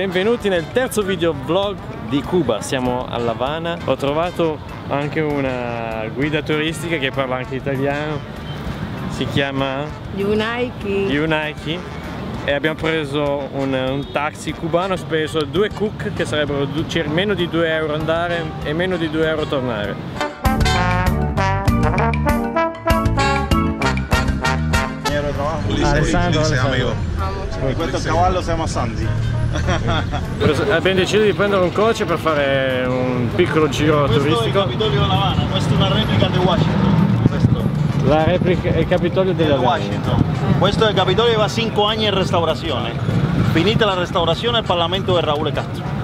benvenuti nel terzo video vlog di Cuba. Siamo a La Habana. Ho trovato anche una guida turistica che parla anche italiano. Si chiama Yunaiki. Yunaiki e abbiamo preso un, un taxi cubano, ho speso due cook che sarebbero meno di 2 euro andare e meno di 2 euro tornare. Alessandro, Alessandro. Questo cavallo si chiama Sandy. Abbiamo deciso di prendere un coach per fare un piccolo giro Questo è il turistico. Capitolio della Habana, questa è una replica di Washington. Questo La replica è il Capitolio della Washington. Questo è il Capitolio che va 5 anni in restaurazione. Finita la restaurazione il Parlamento di Raúl Castro.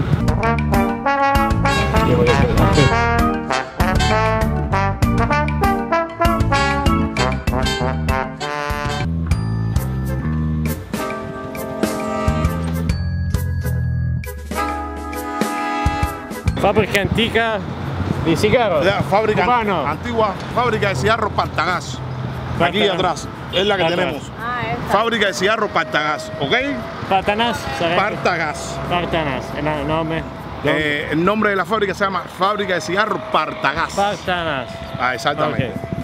Fabbrica antica di sigaro. La fábrica, Cubano. antigua fábrica de cigarros Partagás. Aquí Partagás. atrás, es la que tenemos. Ah. Fábrica de cigarros Partagás, ¿ok? Partanas sarebbe? Partagás. Eh, el nombre de la fábrica se llama Fábrica de Cigarros Partagás. Partanas. Ah, exactamente. Ok.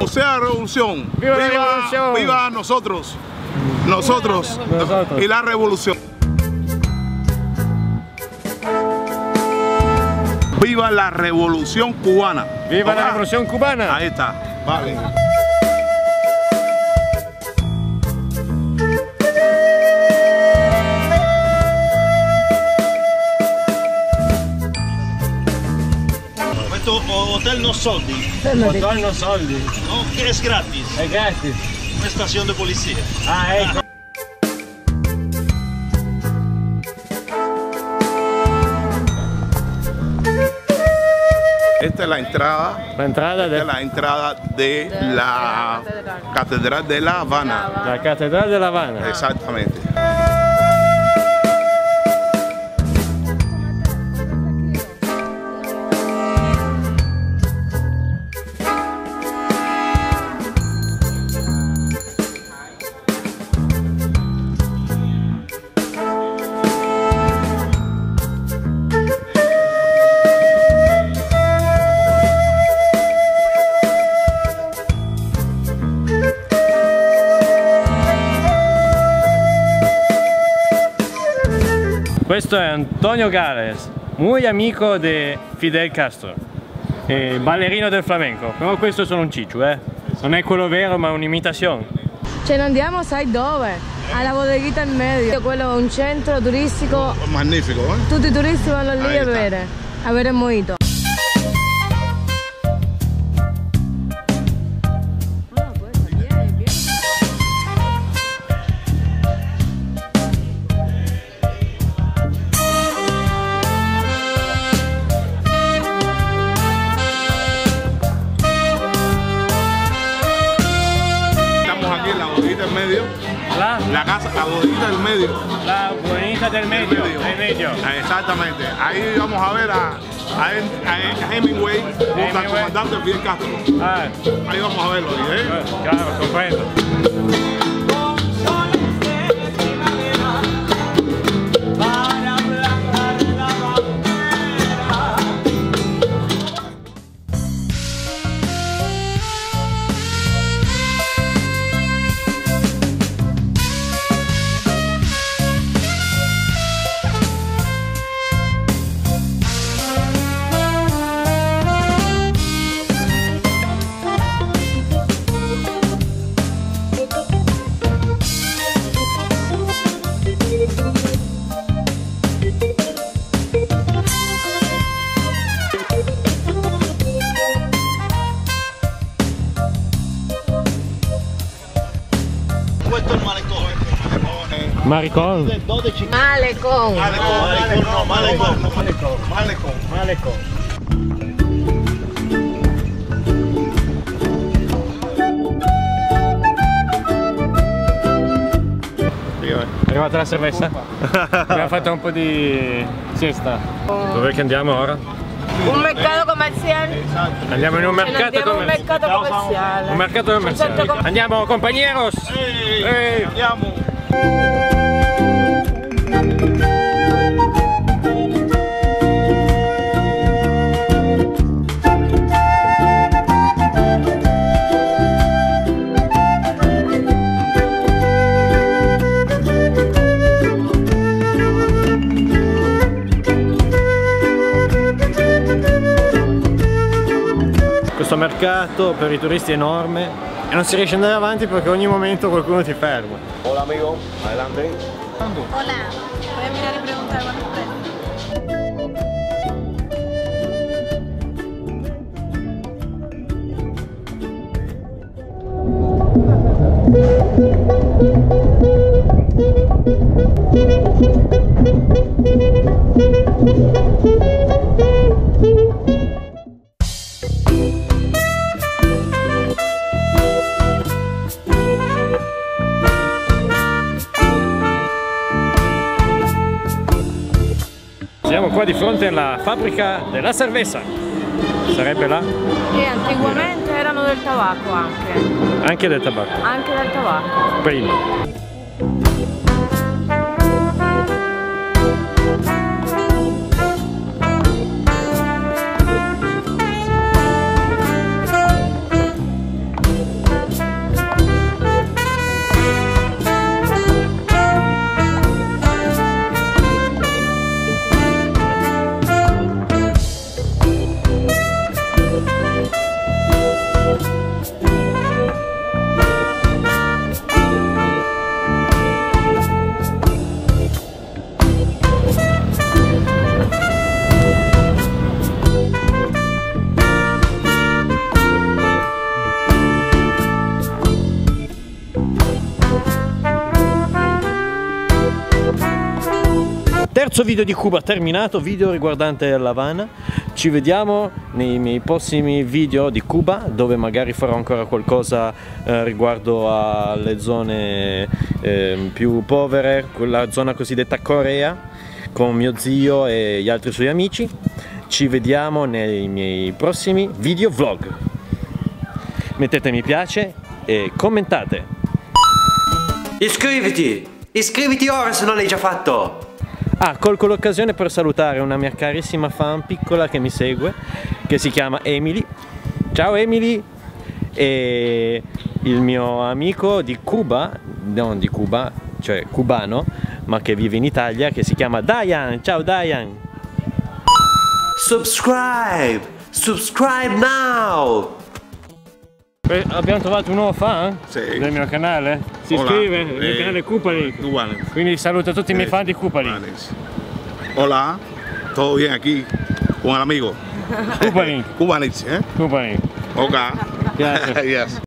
O sea, revolución. ¡Viva la revolución! Viva nosotros. Nosotros. Nosotros. Y la revolución. Viva la revolución cubana. Viva la Ok. rivoluzione cubana! Ahí está. Vale. No soldi, Hotel non soldi, no, che è gratis, è gratis. una stazione di polizia. Ah, ecco. Esta es la entrada. La entrada Esta es della la entrada de la Catedral de La Habana. la cattedrale della Havana. Exactamente. Questo è Antonio Gales, muy amico di Fidel Castro, e ballerino del flamenco. Però questo è solo un ciccio, eh. Non è quello vero, ma un'imitazione. Ce ne andiamo, sai dove? Alla bodeghita in medio. Quello è un centro turistico. Magnífico, ¿eh? Tutti i turisti vanno lì a bere. A bere mojito. La, bodeguita del medio. la buenita del medio, Medio. del medio. Ah, Exactamente. Ahí vamos a ver a, a, a- Hemingway junto al comandante Fidel Castro. Ah, Ahí vamos a verlo. ¿eh? claro, comprendo. Maricon. 12 Malecón. Malecón, no, malecón. Malecón. Malecon. È arrivata la cerveza? Abbiamo fatto un po' di siesta. Dove che andiamo ora? Un mercato commerciale. Andiamo in un mercato andiamo a un mercato commerciale. Un mercato commerciale. Andiamo compañeros. Ehi. Andiamo. Mercato per i turisti è enorme e non si riesce ad andare avanti perché ogni momento qualcuno ti ferma. Hola amigo, adelante. Hola, voy a mirar y preguntar cuánto. Siamo qua di fronte alla fabbrica della cerveza. Sarebbe là? E antiguamente erano del tabacco anche. Anche del tabacco. Anche del tabacco. Prima. Terzo video di Cuba terminato, video riguardante l'Havana. Ci vediamo nei miei prossimi video di Cuba dove magari farò ancora qualcosa eh, riguardo alle zone eh, più povere, quella zona cosiddetta Corea con mio zio e gli altri suoi amici. Ci vediamo nei miei prossimi video vlog. Mettete mi piace e commentate. Iscriviti! Iscriviti ora se non l'hai già fatto! Ah, colgo l'occasione per salutare una mia carissima fan piccola che mi segue, che si chiama Emily. Ciao Emily! E il mio amico di Cuba, non di Cuba, cioè cubano, ma che vive in Italia, che si chiama Diane. Ciao Diane! Subscribe! Subscribe now! Eh, Abbiamo trovato un nuovo fan Sì. del mio canale. Si Hola. iscrive nel Eh, canale Cupali. Quindi saluto tutti i miei Eh, fan di Cupali. Hola, todo bien aquí con el amigo. Cupali. Cubanix, ¿eh? Cupali. Ok. Gracias. yes.